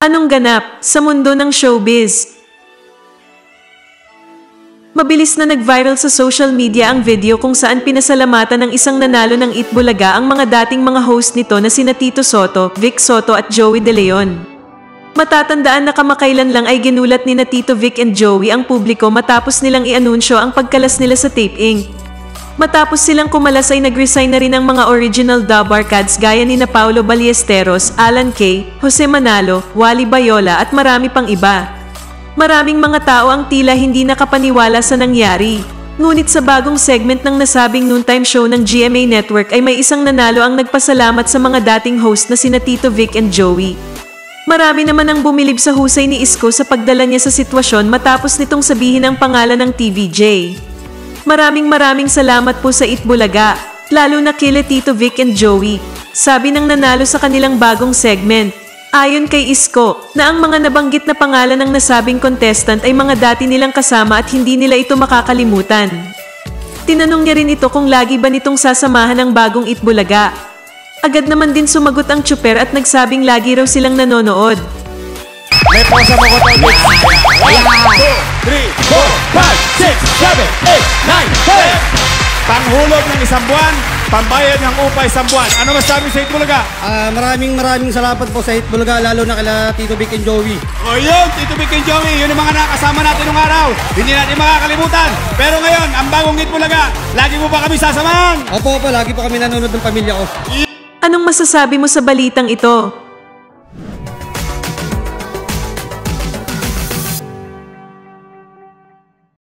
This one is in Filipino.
Anong ganap sa mundo ng showbiz? Mabilis na nag-viral sa social media ang video kung saan pinasalamatan ng isang nanalo ng Itbulaga ang mga dating mga host nito na sina Tito Soto, Vic Soto at Joey De Leon. Matatandaan na kamakailan lang ay ginulat ni na Tito Vic and Joey ang publiko matapos nilang i-anunsyo ang pagkalas nila sa Tape Inc. Matapos silang kumalas ay nag-resign na rin ang mga original dub arcades gaya ni na Paulo Ballesteros, Alan Kay, Jose Manalo, Wally Bayola at marami pang iba. Maraming mga tao ang tila hindi nakapaniwala sa nangyari. Ngunit sa bagong segment ng nasabing noontime show ng GMA Network ay may isang nanalo ang nagpasalamat sa mga dating host na sina Tito Vic and Joey. Marami naman ang bumilib sa husay ni Isko sa pagdala niya sa sitwasyon matapos nitong sabihin ang pangalan ng TVJ. Maraming maraming salamat po sa Itbulaga, lalo na kila Tito Vic and Joey. Sabi ng nanalo sa kanilang bagong segment. Ayon kay Isko, na ang mga nabanggit na pangalan ng nasabing contestant ay mga dati nilang kasama at hindi nila ito makakalimutan. Tinanong niya rin ito kung lagi ba nitong sasamahan ng bagong Itbulaga. Agad naman din sumagot ang tsuper at nagsabing lagi raw silang nanonood. May posa mo ko to, Vic. 1, 2, 3, 4, 5, Panghulog ng isang buwan, pambayad ng upa isang buwan. Ano masabi sa Itbulaga? Ah, maraming maraming salamat po sa Hitbulga, lalo na kila Tito Vic and Joey. O yun, Tito Vic and Joey, yun ang mga nakasama natin nung araw. Hindi natin makakalimutan. Pero ngayon, ang bagong Itbulaga, lagi mo ba kami sasamahan? Opo, opo, lagi po kami nanonood ng pamilya ko. Anong masasabi mo sa balitang ito?